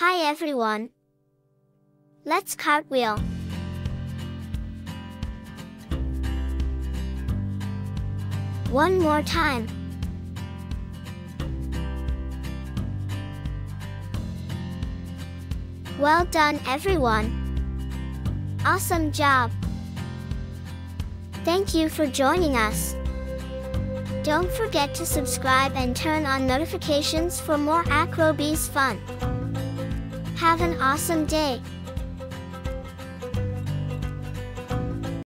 Hi everyone. Let's cartwheel. One more time. Well done everyone. Awesome job. Thank you for joining us. Don't forget to subscribe and turn on notifications for more Acrobees fun. Have an awesome day.